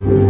you.